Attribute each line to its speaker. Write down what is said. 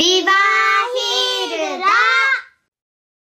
Speaker 1: 第八。